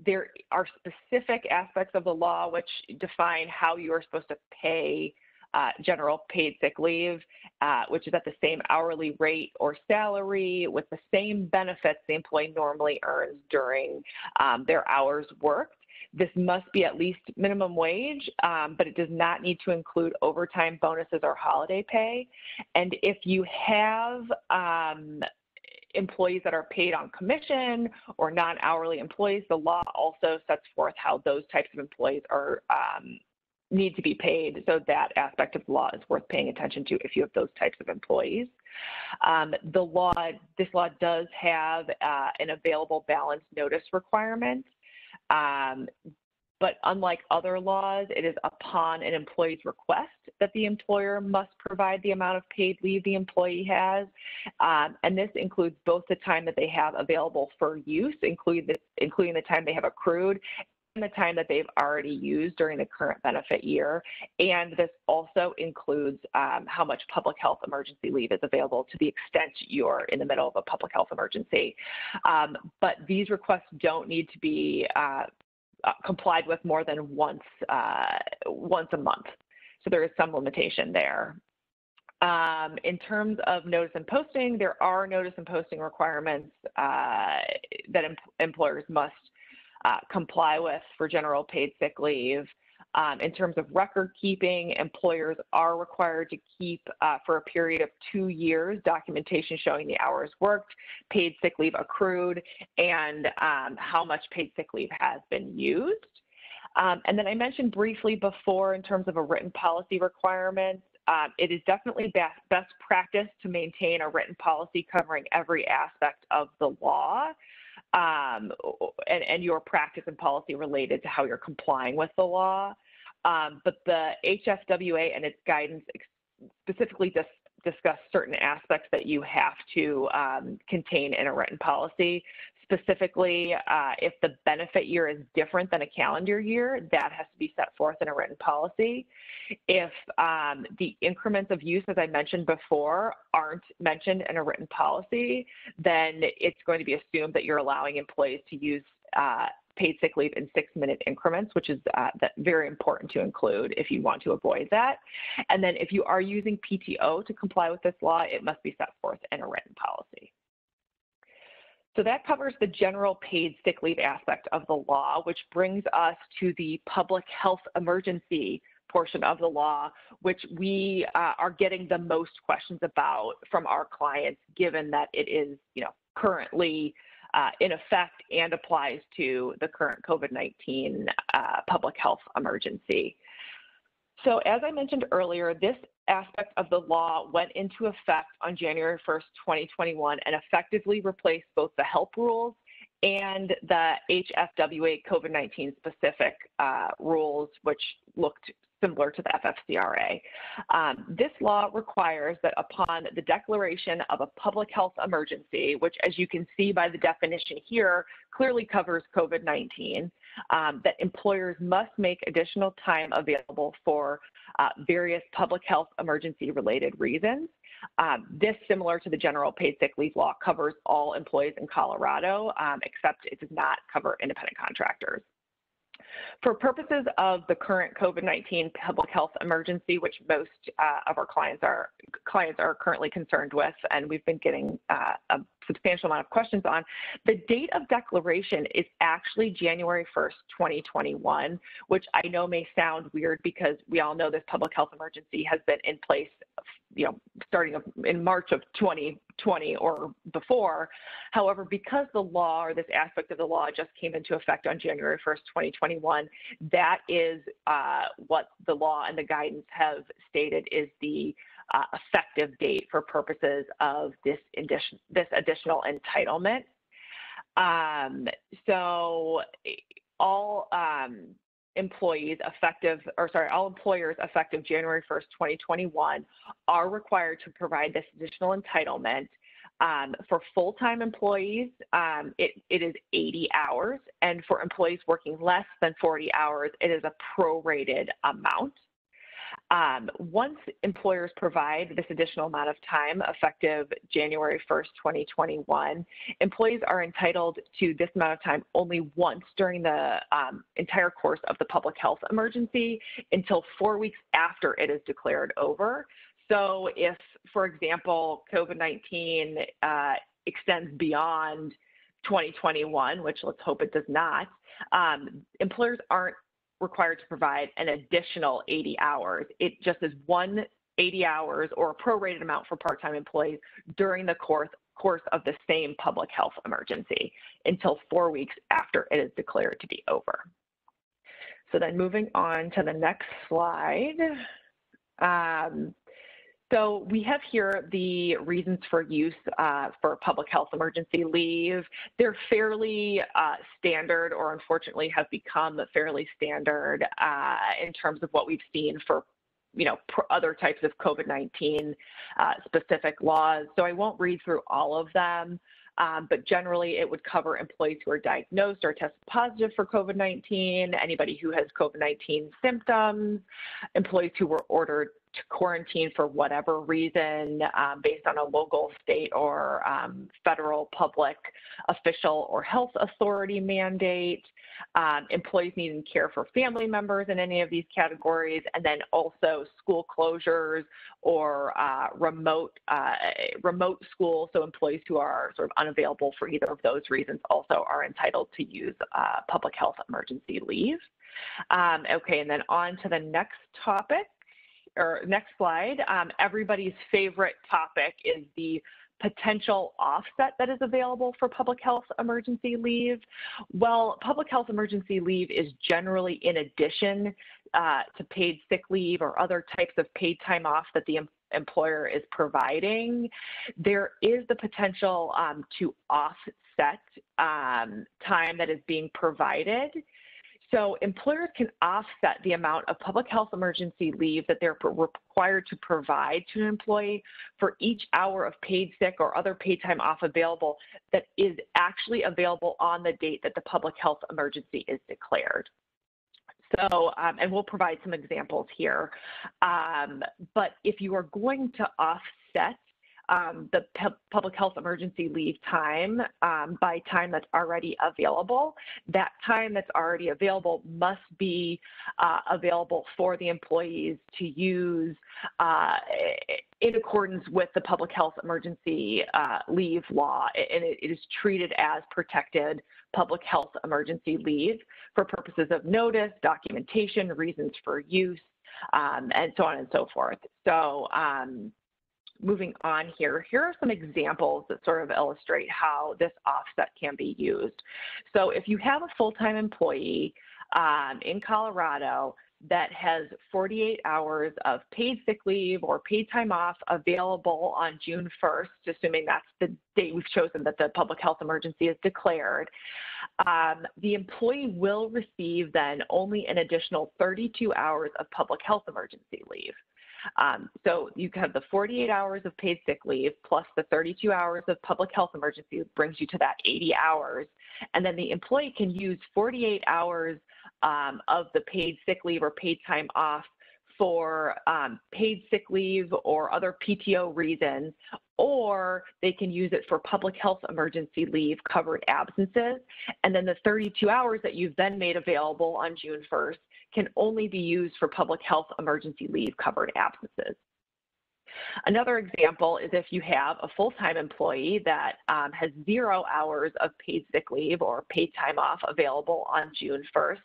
there are specific aspects of the law which define how you are supposed to pay uh, general paid sick leave, uh, which is at the same hourly rate or salary with the same benefits the employee normally earns during um, their hours worked. This must be at least minimum wage, um, but it does not need to include overtime bonuses or holiday pay. And if you have um, employees that are paid on commission or non-hourly employees, the law also sets forth how those types of employees are um, need to be paid. So that aspect of the law is worth paying attention to if you have those types of employees. The law, this law does have uh, an available balance notice requirement. Um, but unlike other laws, it is upon an employee's request that the employer must provide the amount of paid leave the employee has. Um, and this includes both the time that they have available for use, including the, including the time they have accrued, the time that they've already used during the current benefit year. And this also includes um, how much public health emergency leave is available to the extent you're in the middle of a public health emergency. Um, but these requests don't need to be uh, uh, complied with more than once uh, once a month. So there is some limitation there. Um, in terms of notice and posting, there are notice and posting requirements uh, that em employers must uh, comply with for general paid sick leave. Um, in terms of record keeping, employers are required to keep uh, for a period of two years documentation showing the hours worked, paid sick leave accrued, and um, how much paid sick leave has been used. Um, and then I mentioned briefly before in terms of a written policy requirement, um, it is definitely best, best practice to maintain a written policy covering every aspect of the law um, and, and, your practice and policy related to how you're complying with the law. Um, but the HFWA and its guidance specifically dis discuss certain aspects that you have to um, contain in a written policy. Specifically, uh, if the benefit year is different than a calendar year, that has to be set forth in a written policy. If um, the increments of use, as I mentioned before, aren't mentioned in a written policy, then it's going to be assumed that you're allowing employees to use uh, paid sick leave in six minute increments, which is uh, very important to include if you want to avoid that. And then if you are using PTO to comply with this law, it must be set forth in a written policy. So that covers the general paid sick leave aspect of the law, which brings us to the public health emergency portion of the law, which we uh, are getting the most questions about from our clients, given that it is, you know, currently uh, in effect and applies to the current COVID-19 uh, public health emergency. So as I mentioned earlier, this aspect of the law went into effect on January 1st, 2021 and effectively replaced both the HELP rules and the HFWA COVID-19 specific uh, rules, which looked similar to the FFCRA. Um, this law requires that upon the declaration of a public health emergency, which as you can see by the definition here, clearly covers COVID-19, um, that employers must make additional time available for uh, various public health emergency related reasons. Um, this, similar to the general paid sick leave law, covers all employees in Colorado, um, except it does not cover independent contractors. For purposes of the current COVID-19 public health emergency, which most uh, of our clients are clients are currently concerned with, and we've been getting uh, a substantial amount of questions on, the date of declaration is actually January 1st, 2021, which I know may sound weird because we all know this public health emergency has been in place you know, starting in March of 2020 or before. However, because the law or this aspect of the law just came into effect on January 1st, 2021, that is uh, what the law and the guidance have stated is the uh, effective date for purposes of this, addition, this additional entitlement. Um, so all um, employees effective, or sorry, all employers effective January 1st, 2021 are required to provide this additional entitlement. Um, for full-time employees, um, it, it is 80 hours, and for employees working less than 40 hours, it is a prorated amount. Um, once employers provide this additional amount of time effective January 1st, 2021, employees are entitled to this amount of time only once during the um, entire course of the public health emergency until four weeks after it is declared over. So if, for example, COVID-19 uh, extends beyond 2021, which let's hope it does not, um, employers aren't required to provide an additional 80 hours. It just is one 80 hours or a prorated amount for part-time employees during the course course of the same public health emergency until four weeks after it is declared to be over. So then moving on to the next slide. Um, So we have here the reasons for use uh, for public health emergency leave. They're fairly uh, standard, or unfortunately have become fairly standard uh, in terms of what we've seen for you know, other types of COVID-19 uh, specific laws. So I won't read through all of them, um, but generally it would cover employees who are diagnosed or tested positive for COVID-19, anybody who has COVID-19 symptoms, employees who were ordered to quarantine for whatever reason um, based on a local, state, or um, federal public official or health authority mandate, um, employees needing care for family members in any of these categories, and then also school closures or uh, remote uh, remote school. So employees who are sort of unavailable for either of those reasons also are entitled to use uh, public health emergency leave. Um, okay, and then on to the next topic or next slide, um, everybody's favorite topic is the potential offset that is available for public health emergency leave. Well, public health emergency leave is generally in addition uh, to paid sick leave or other types of paid time off that the employer is providing. There is the potential um, to offset um, time that is being provided so employers can offset the amount of public health emergency leave that they're required to provide to an employee for each hour of paid sick or other paid time off available that is actually available on the date that the public health emergency is declared. So, um, and we'll provide some examples here. Um, but if you are going to offset the public health emergency leave time um, by time that's already available. That time that's already available must be uh, available for the employees to use uh, in accordance with the public health emergency uh, leave law, and it, it is treated as protected public health emergency leave for purposes of notice, documentation, reasons for use, um, and so on and so forth. So um, moving on here, here are some examples that sort of illustrate how this offset can be used. So if you have a full-time employee um, in Colorado that has 48 hours of paid sick leave or paid time off available on June 1st, assuming that's the date we've chosen that the public health emergency is declared, um, the employee will receive then only an additional 32 hours of public health emergency leave. Um, so you have the 48 hours of paid sick leave plus the 32 hours of public health emergency brings you to that 80 hours. And then the employee can use 48 hours um, of the paid sick leave or paid time off for um, paid sick leave or other PTO reasons, or they can use it for public health emergency leave covered absences. And then the 32 hours that you've then made available on June 1st can only be used for public health emergency leave covered absences. Another example is if you have a full-time employee that um, has zero hours of paid sick leave or paid time off available on June 1st,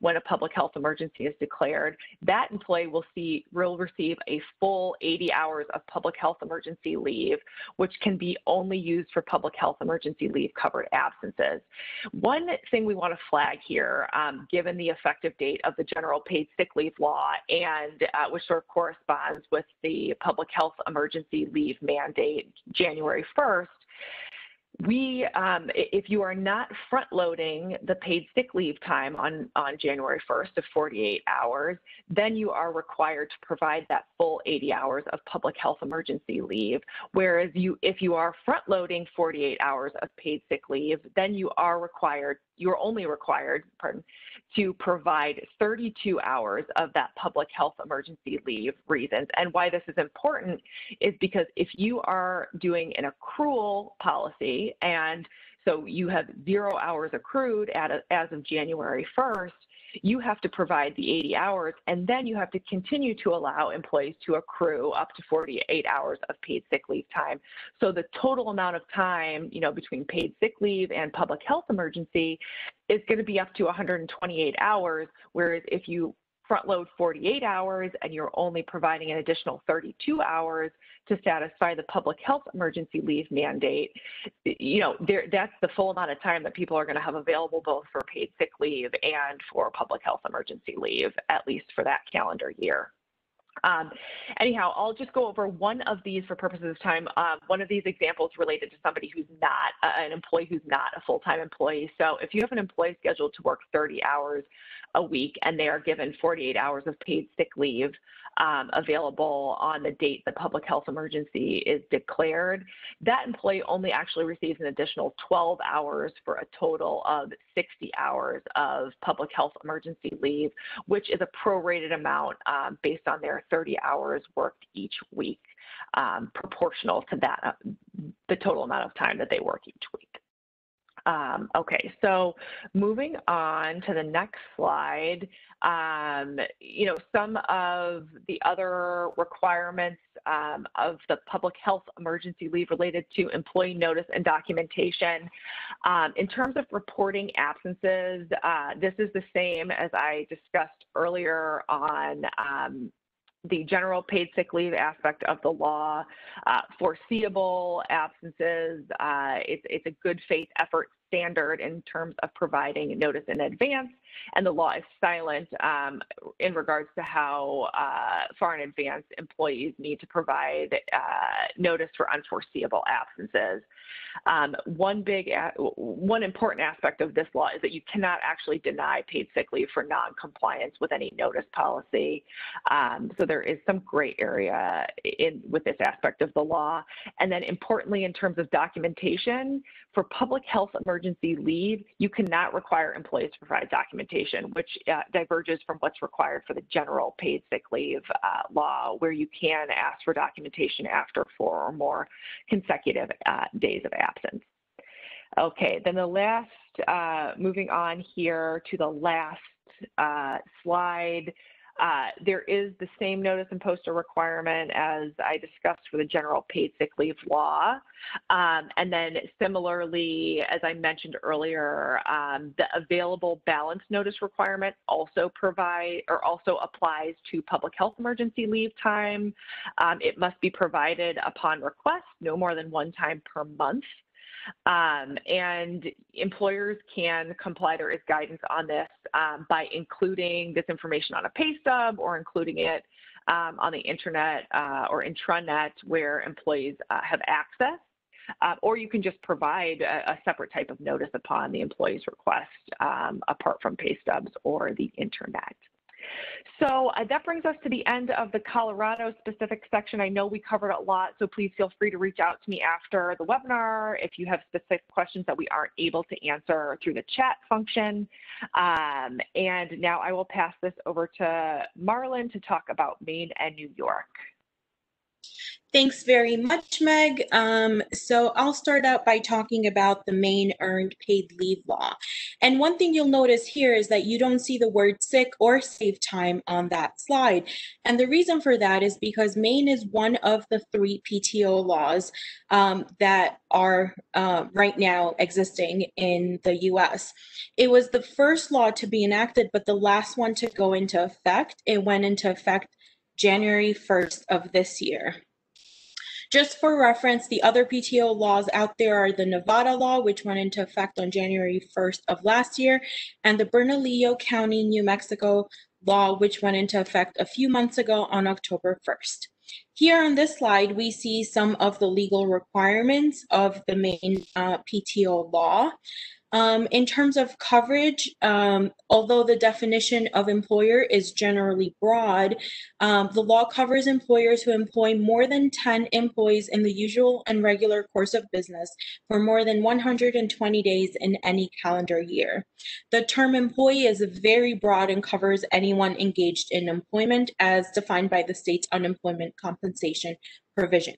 when a public health emergency is declared, that employee will see will receive a full 80 hours of public health emergency leave, which can be only used for public health emergency leave covered absences. One thing we want to flag here, um, given the effective date of the general paid sick leave law and uh, which sort of corresponds with the public health emergency leave mandate January 1st, we, um, if you are not front loading the paid sick leave time on, on January 1st of 48 hours, then you are required to provide that full 80 hours of public health emergency leave. Whereas you, if you are front loading 48 hours of paid sick leave, then you are required, you're only required, pardon, to provide 32 hours of that public health emergency leave reasons. And why this is important is because if you are doing an accrual policy and so you have zero hours accrued at a, as of January 1st, you have to provide the 80 hours and then you have to continue to allow employees to accrue up to 48 hours of paid sick leave time. So the total amount of time, you know, between paid sick leave and public health emergency is going to be up to 128 hours, whereas if you front load 48 hours and you're only providing an additional 32 hours to satisfy the public health emergency leave mandate, you know, there, that's the full amount of time that people are going to have available both for paid sick leave and for public health emergency leave, at least for that calendar year. Um, anyhow, I'll just go over one of these for purposes of time. Um, one of these examples related to somebody who's not uh, an employee who's not a full-time employee. So if you have an employee scheduled to work 30 hours a week and they are given 48 hours of paid sick leave available on the date the public health emergency is declared, that employee only actually receives an additional 12 hours for a total of 60 hours of public health emergency leave, which is a prorated amount um, based on their 30 hours worked each week, um, proportional to that, uh, the total amount of time that they work each week. Um, okay, so moving on to the next slide, um, you know, some of the other requirements um, of the public health emergency leave related to employee notice and documentation. Um, in terms of reporting absences, uh, this is the same as I discussed earlier on um, the general paid sick leave aspect of the law, uh, foreseeable absences. Uh, it's, it's a good faith effort standard in terms of providing notice in advance, and the law is silent um, in regards to how uh, far in advance employees need to provide uh, notice for unforeseeable absences. Um, one big, one important aspect of this law is that you cannot actually deny paid sick leave for non-compliance with any notice policy. Um, so there is some gray area in with this aspect of the law. And then importantly, in terms of documentation, for public health emergency leave, you cannot require employees to provide documentation, which uh, diverges from what's required for the general paid sick leave uh, law, where you can ask for documentation after four or more consecutive uh, days of absence. Okay, then the last, uh, moving on here to the last uh, slide, there is the same notice and poster requirement as I discussed for the general paid sick leave law. Um, and then similarly, as I mentioned earlier, um, the available balance notice requirement also provide or also applies to public health emergency leave time. Um, it must be provided upon request, no more than one time per month. Um, and employers can comply. There is guidance on this um, by including this information on a pay stub or including it um, on the internet uh, or intranet where employees uh, have access. Uh, or you can just provide a, a, separate type of notice upon the employee's request um, apart from pay stubs or the internet. So uh, that brings us to the end of the Colorado specific section. I know we covered a lot, so please feel free to reach out to me after the webinar if you have specific questions that we aren't able to answer through the chat function. Um, and now I will pass this over to Marlon to talk about Maine and New York. Thanks very much, Meg. Um, so I'll start out by talking about the Maine earned paid leave law. And one thing you'll notice here is that you don't see the word sick or save time on that slide. And the reason for that is because Maine is one of the three PTO laws um, that are uh, right now existing in the US. It was the first law to be enacted, but the last one to go into effect. It went into effect January 1st of this year. Just for reference, the other PTO laws out there are the Nevada law, which went into effect on January 1st of last year, and the Bernalillo County, New Mexico law, which went into effect a few months ago on October 1st. Here on this slide, we see some of the legal requirements of the Maine uh, PTO law. Um, in terms of coverage, um, although the definition of employer is generally broad, um, the law covers employers who employ more than 10 employees in the usual and regular course of business for more than 120 days in any calendar year. The term employee is very broad and covers anyone engaged in employment as defined by the state's unemployment compensation provision.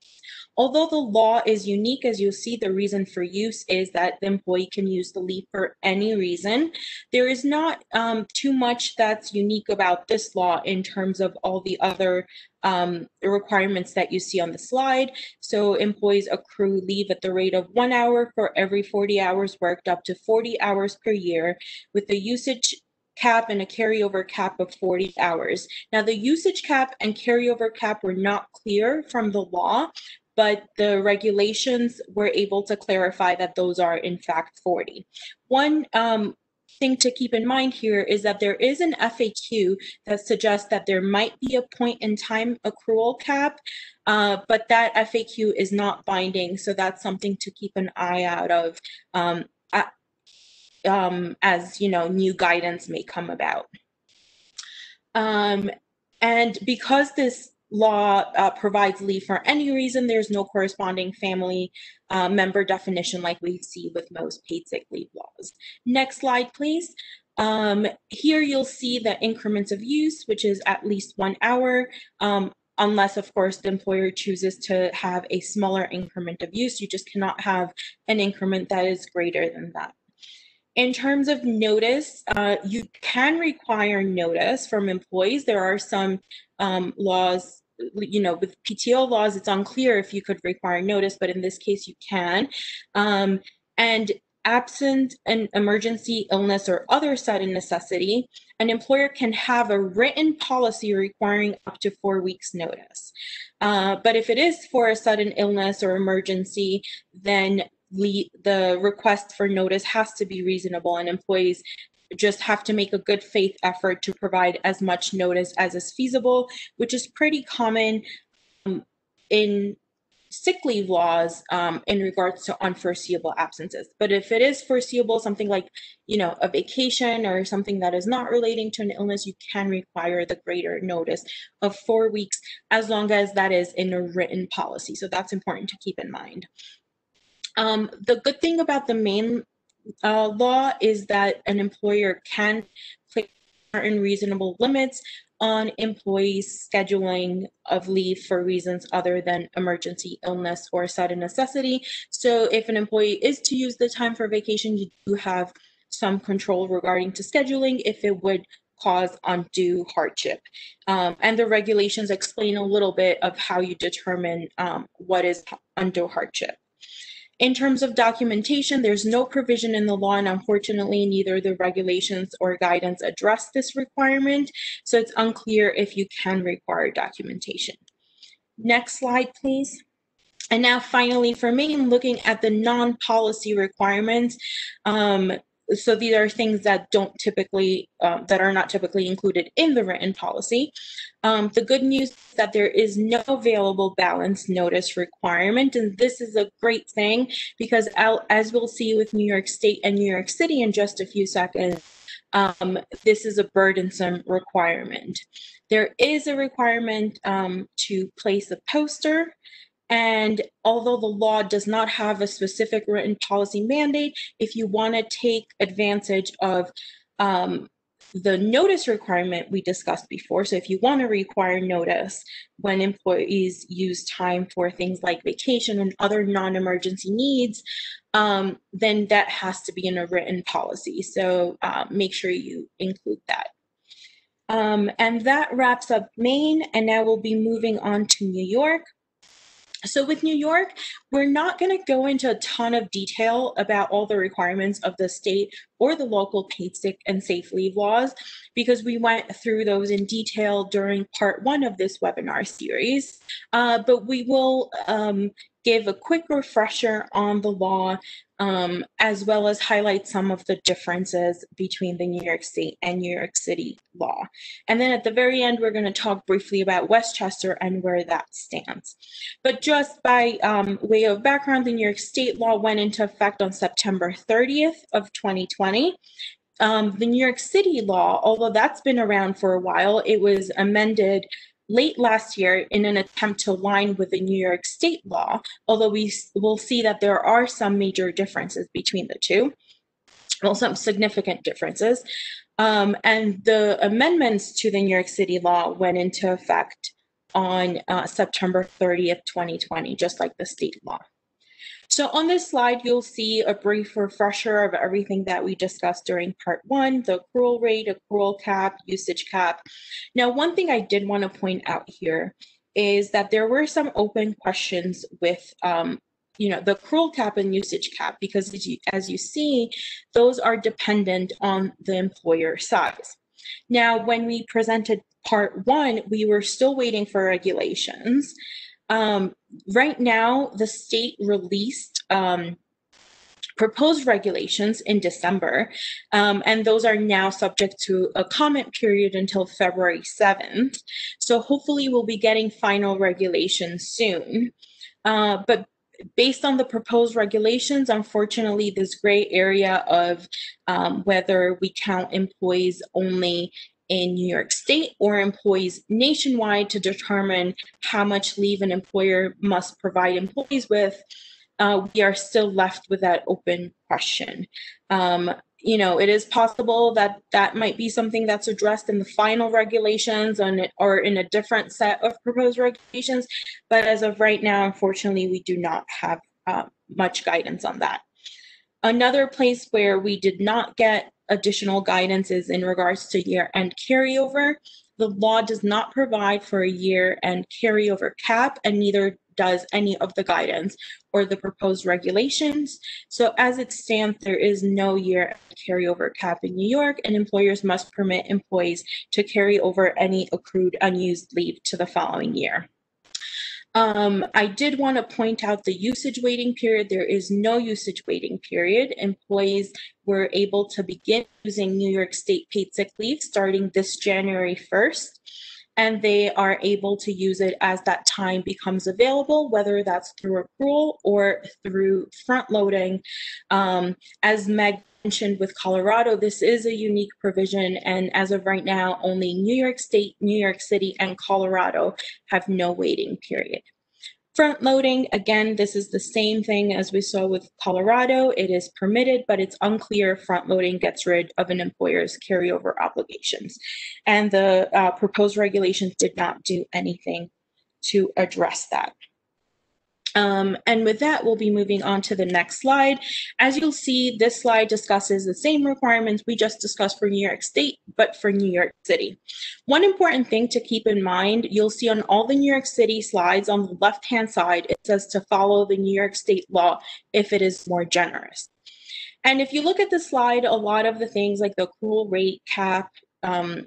Although the law is unique, as you'll see, the reason for use is that the employee can use the leave for any reason. There is not um, too much that's unique about this law in terms of all the other um, requirements that you see on the slide. So employees accrue leave at the rate of one hour for every 40 hours worked up to 40 hours per year with the usage cap and a carryover cap of 40 hours. Now, the usage cap and carryover cap were not clear from the law, but the regulations were able to clarify that those are in fact 40. One um, thing to keep in mind here is that there is an FAQ that suggests that there might be a point in time accrual cap, uh, but that FAQ is not binding. So that's something to keep an eye out of um, um, as you know new guidance may come about. Um, and because this law uh, provides leave for any reason, there's no corresponding family uh, member definition like we see with most paid sick leave laws. Next slide, please. Um, here you'll see the increments of use, which is at least one hour, um, unless, of course, the employer chooses to have a smaller increment of use. You just cannot have an increment that is greater than that. In terms of notice, uh, you can require notice from employees. There are some um, laws, you know, with PTO laws, it's unclear if you could require notice, but in this case, you can. Um, and absent an emergency, illness, or other sudden necessity, an employer can have a written policy requiring up to four weeks notice. Uh, but if it is for a sudden illness or emergency, then the request for notice has to be reasonable and employees just have to make a good faith effort to provide as much notice as is feasible, which is pretty common um, in sick leave laws um, in regards to unforeseeable absences. But if it is foreseeable, something like, you know, a vacation or something that is not relating to an illness, you can require the greater notice of four weeks as long as that is in a written policy. So that's important to keep in mind. Um, the good thing about the Maine uh, law is that an employer can place certain reasonable limits on employees scheduling of leave for reasons other than emergency illness or sudden necessity. So if an employee is to use the time for vacation, you do have some control regarding to scheduling if it would cause undue hardship. Um, and the regulations explain a little bit of how you determine um, what is undue hardship. In terms of documentation, there's no provision in the law, and unfortunately, neither the regulations or guidance address this requirement, so it's unclear if you can require documentation. Next slide, please. And now finally, for Maine, looking at the non-policy requirements, um, so these are things that don't typically um, that are not typically included in the written policy. Um, the good news is that there is no available balance notice requirement and this is a great thing because I'll, as we'll see with new york state and new york city in just a few seconds um, this is a burdensome requirement. There is a requirement um, to place a poster and although the law does not have a specific written policy mandate, if you want to take advantage of um, the notice requirement we discussed before, so if you want to require notice when employees use time for things like vacation and other non-emergency needs, um, then that has to be in a written policy. So uh, make sure you include that. Um, and that wraps up Maine, and now we'll be moving on to New York. So with New York, we're not going to go into a ton of detail about all the requirements of the state or the local paid sick and safe leave laws because we went through those in detail during part one of this webinar series. Uh, but we will um, give a quick refresher on the law um, as well as highlight some of the differences between the New York State and New York City law. And then at the very end, we're going to talk briefly about Westchester and where that stands. But just by um, way of background, the New York State law went into effect on September 30th of 2020. Um, the New York City law, although that's been around for a while, it was amended late last year in an attempt to align with the New York state law, although we will see that there are some major differences between the two, well, some significant differences. Um, and the amendments to the New York City law went into effect on uh, September 30th, 2020, just like the state law. So on this slide, you'll see a brief refresher of everything that we discussed during part one, the accrual rate, accrual cap, usage cap. Now, one thing I did want to point out here is that there were some open questions with um, you know, the accrual cap and usage cap, because as you, as you see, those are dependent on the employer size. Now, when we presented part one, we were still waiting for regulations. Um, right now, the state released um, proposed regulations in December, um, and those are now subject to a comment period until February 7th. So hopefully we'll be getting final regulations soon. Uh, but based on the proposed regulations, unfortunately, this gray area of um, whether we count employees only in New York State or employees nationwide to determine how much leave an employer must provide employees with, uh, we are still left with that open question. Um, you know, it is possible that that might be something that's addressed in the final regulations on, or in a different set of proposed regulations. But as of right now, unfortunately, we do not have uh, much guidance on that. Another place where we did not get additional guidance is in regards to year-end carryover. The law does not provide for a year-end carryover cap, and neither does any of the guidance or the proposed regulations. So as it stands, there is no year carryover cap in New York, and employers must permit employees to carry over any accrued unused leave to the following year. Um, I did want to point out the usage waiting period. There is no usage waiting period. Employees were able to begin using New York State paid sick leave starting this January 1st and they are able to use it as that time becomes available, whether that's through accrual or through front loading. Um, as Meg mentioned with Colorado, this is a unique provision, and as of right now, only New York State, New York City, and Colorado have no waiting period. Front loading, again, this is the same thing as we saw with Colorado. It is permitted, but it's unclear if front loading gets rid of an employer's carryover obligations. And the uh, proposed regulations did not do anything to address that. Um, and with that, we'll be moving on to the next slide. As you'll see, this slide discusses the same requirements we just discussed for New York State, but for New York City. One important thing to keep in mind, you'll see on all the New York City slides on the left-hand side, it says to follow the New York State law if it is more generous. And if you look at the slide, a lot of the things like the accrual rate cap, um,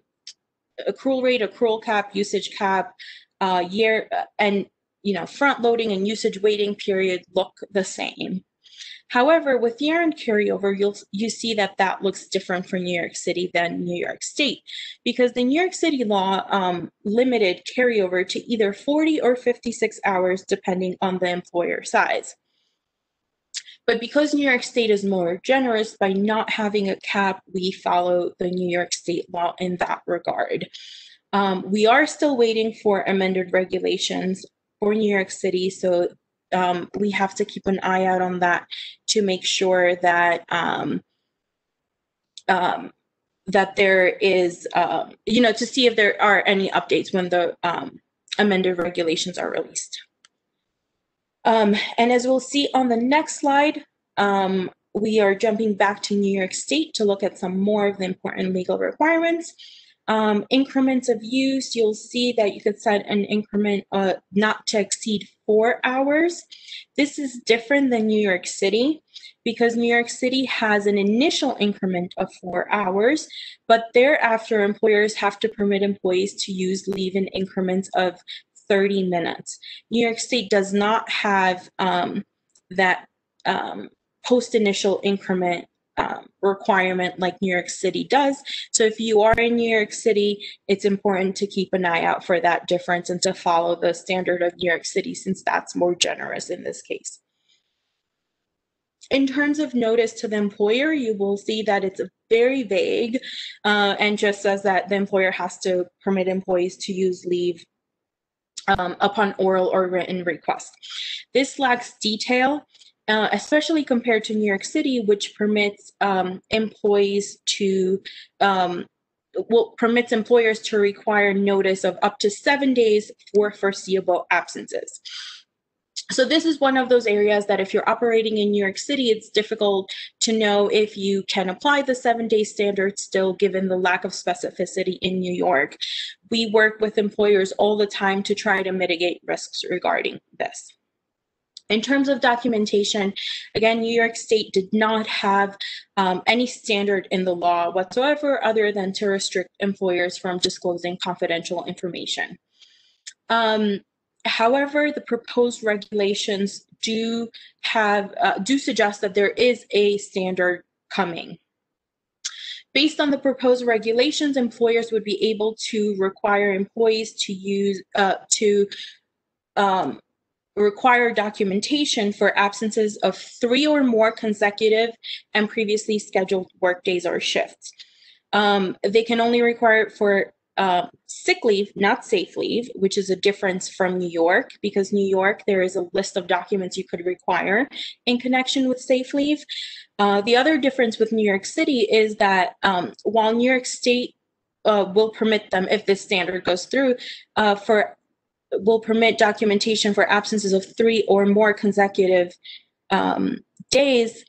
accrual rate, accrual cap, usage cap, uh, year, and you know, front loading and usage waiting period look the same. However, with year-end carryover, you'll you see that that looks different for New York City than New York State, because the New York City law um, limited carryover to either 40 or 56 hours, depending on the employer size. But because New York State is more generous by not having a cap, we follow the New York State law in that regard. Um, we are still waiting for amended regulations for New York City. So um, we have to keep an eye out on that to make sure that um, um, that there is, um, you know, to see if there are any updates when the um, amended regulations are released. Um, and as we'll see on the next slide, we are jumping back to New York State to look at some more of the important legal requirements. Um, increments of use, you'll see that you could set an increment uh, not to exceed four hours. This is different than New York City because New York City has an initial increment of four hours, but thereafter employers have to permit employees to use leave in increments of 30 minutes. New York State does not have um, that um, post initial increment um, requirement like New York City does. So if you are in New York City, it's important to keep an eye out for that difference and to follow the standard of New York City since that's more generous in this case. In terms of notice to the employer, you will see that it's very vague uh, and just says that the employer has to permit employees to use leave um, upon oral or written request. This lacks detail uh, especially compared to New York City, which permits um, employees to um, will permits employers to require notice of up to seven days for foreseeable absences. So this is one of those areas that if you're operating in New York City, it's difficult to know if you can apply the seven day standard still given the lack of specificity in New York. We work with employers all the time to try to mitigate risks regarding this. In terms of documentation, again, New York State did not have um, any standard in the law whatsoever other than to restrict employers from disclosing confidential information. Um, however, the proposed regulations do have uh, do suggest that there is a standard coming. Based on the proposed regulations, employers would be able to require employees to use uh, to um, require documentation for absences of three or more consecutive and previously scheduled workdays or shifts. Um, they can only require it for uh, sick leave, not safe leave, which is a difference from New York, because New York, there is a list of documents you could require in connection with safe leave. Uh, the other difference with New York City is that um, while New York State uh, will permit them, if this standard goes through, uh, for will permit documentation for absences of three or more consecutive um, days,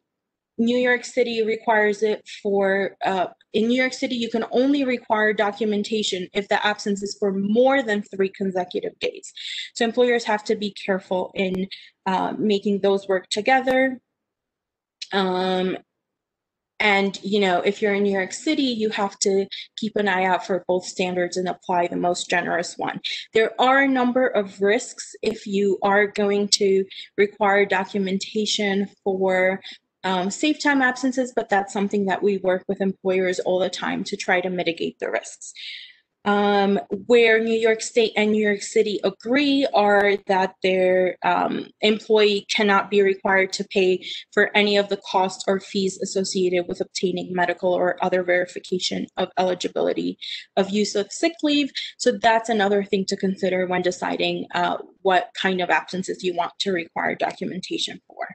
New York City requires it for, uh, in New York City, you can only require documentation if the absence is for more than three consecutive days. So employers have to be careful in uh, making those work together. Um, and, you know, if you're in New York City, you have to keep an eye out for both standards and apply the most generous one. There are a number of risks if you are going to require documentation for um, safe time absences, but that's something that we work with employers all the time to try to mitigate the risks. Um, where New York State and New York City agree are that their um, employee cannot be required to pay for any of the costs or fees associated with obtaining medical or other verification of eligibility of use of sick leave. So that's another thing to consider when deciding uh, what kind of absences you want to require documentation for.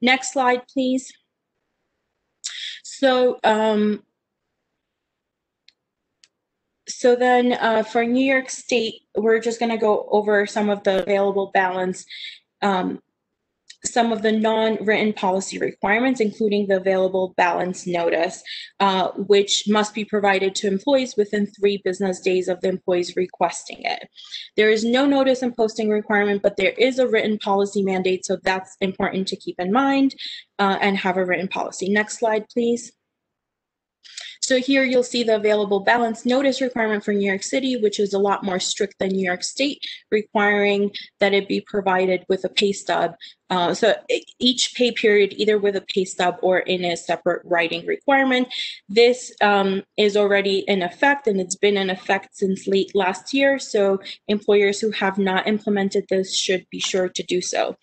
Next slide, please. So um, so then uh, for New York State, we're just going to go over some of the available balance, um, some of the non-written policy requirements, including the available balance notice, uh, which must be provided to employees within three business days of the employees requesting it. There is no notice and posting requirement, but there is a written policy mandate, so that's important to keep in mind uh, and have a written policy. Next slide, please. So here you'll see the available balance notice requirement for New York City, which is a lot more strict than New York State, requiring that it be provided with a pay stub. Uh, so each pay period, either with a pay stub or in a separate writing requirement. This um, is already in effect and it's been in effect since late last year. So employers who have not implemented this should be sure to do so.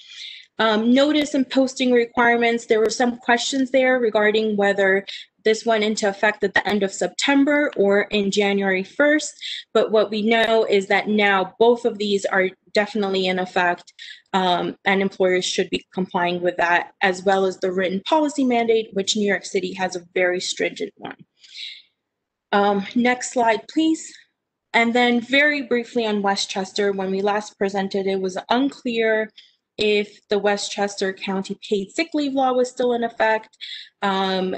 Um, notice and posting requirements, there were some questions there regarding whether this went into effect at the end of September or in January 1st. But what we know is that now both of these are definitely in effect, um, and employers should be complying with that, as well as the written policy mandate, which New York City has a very stringent one. Um, next slide, please. And then very briefly on Westchester, when we last presented, it was unclear if the Westchester County paid sick leave law was still in effect. Um,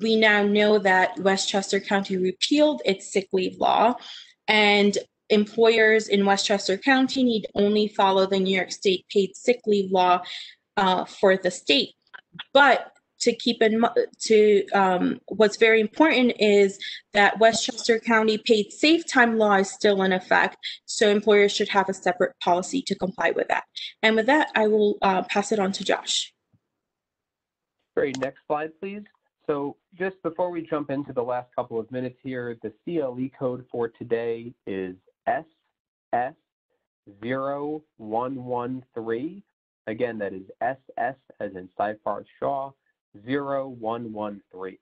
we now know that Westchester County repealed its sick leave law, and employers in Westchester County need only follow the New York State paid sick leave law uh, for the state. But to keep in to um, what's very important is that Westchester County paid safe time law is still in effect, so employers should have a separate policy to comply with that. And with that, I will uh, pass it on to Josh. Great. Next slide, please. So just before we jump into the last couple of minutes here, the CLE code for today is SS0113. Again, that is SS as in Seyfarth Shaw 0113.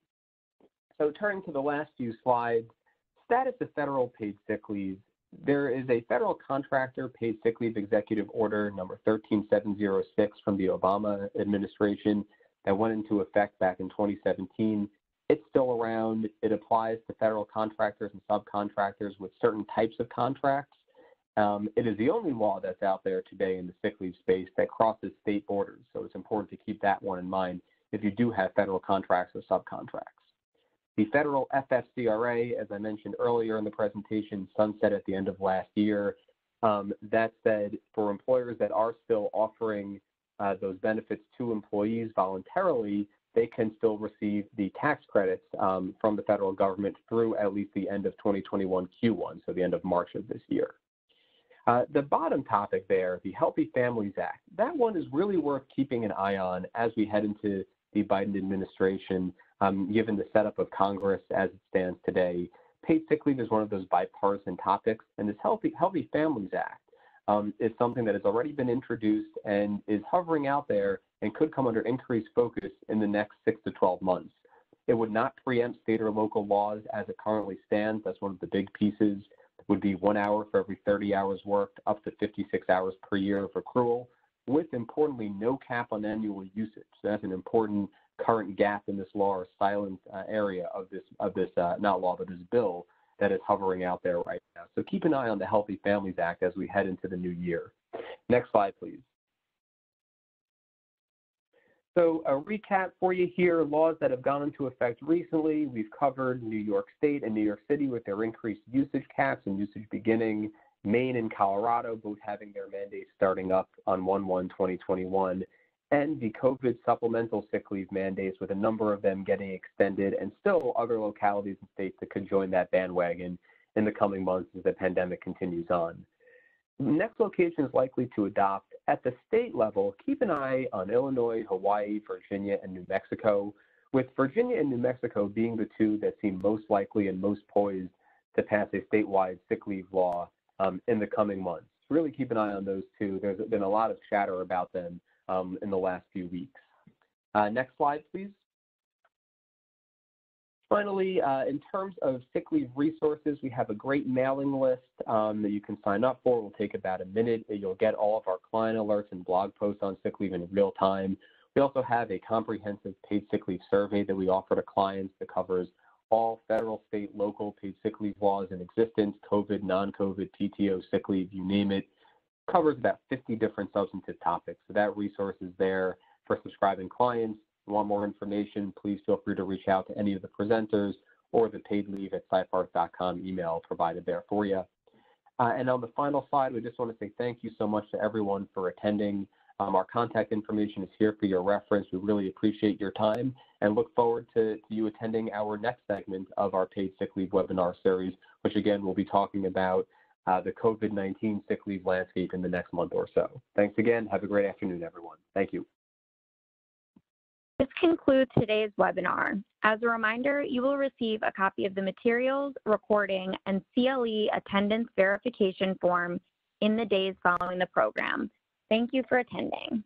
So turning to the last few slides, status of federal paid sick leave. There is a federal contractor paid sick leave executive order number 13706 from the Obama administration that went into effect back in 2017. It's still around. It applies to federal contractors and subcontractors with certain types of contracts. Um, it is the only law that's out there today in the sick leave space that crosses state borders. So it's important to keep that one in mind if you do have federal contracts or subcontracts. The federal FFCRA, as I mentioned earlier in the presentation, sunset at the end of last year. Um, that said, for employers that are still offering uh, those benefits to employees voluntarily, they can still receive the tax credits um, from the federal government through at least the end of 2021 Q1, so the end of March of this year. Uh, the bottom topic there, the Healthy Families Act, that one is really worth keeping an eye on as we head into the Biden administration, um, given the setup of Congress as it stands today. Paid sick leave is one of those bipartisan topics, and this Healthy, Healthy Families Act um, is something that has already been introduced and is hovering out there and could come under increased focus in the next six to 12 months. It would not preempt state or local laws as it currently stands. That's one of the big pieces. It would be one hour for every 30 hours worked, up to 56 hours per year of accrual, with importantly no cap on annual usage. So that's an important current gap in this law or silent uh, area of this of this uh, not law but this bill that is hovering out there right now. So keep an eye on the Healthy Families Act as we head into the new year. Next slide, please. So a recap for you here, laws that have gone into effect recently. We've covered New York State and New York City with their increased usage caps and usage beginning. Maine and Colorado both having their mandates starting up on 1-1-2021 and the COVID supplemental sick leave mandates with a number of them getting extended and still other localities and states that could join that bandwagon in the coming months as the pandemic continues on. Next location is likely to adopt at the state level, keep an eye on Illinois, Hawaii, Virginia, and New Mexico, with Virginia and New Mexico being the two that seem most likely and most poised to pass a statewide sick leave law um, in the coming months. Really keep an eye on those two. There's been a lot of chatter about them um, in the last few weeks. Uh, next slide, please. Finally, uh, in terms of sick leave resources, we have a great mailing list um, that you can sign up for. It will take about a minute. You'll get all of our client alerts and blog posts on sick leave in real time. We also have a comprehensive paid sick leave survey that we offer to clients that covers all federal, state, local paid sick leave laws in existence, COVID, non-COVID, PTO, sick leave, you name it. Covers about 50 different substantive topics. So that resource is there for subscribing clients If you want more information, please feel free to reach out to any of the presenters or the paid leave at seyfarth.com email provided there for you. Uh, and on the final slide, we just want to say thank you so much to everyone for attending. Um, our contact information is here for your reference. We really appreciate your time and look forward to, to you attending our next segment of our paid sick leave webinar series, which again, we'll be talking about uh, the COVID-19 sick leave landscape in the next month or so. Thanks again. Have a great afternoon, everyone. Thank you. This concludes today's webinar. As a reminder, you will receive a copy of the materials, recording, and CLE attendance verification form in the days following the program. Thank you for attending.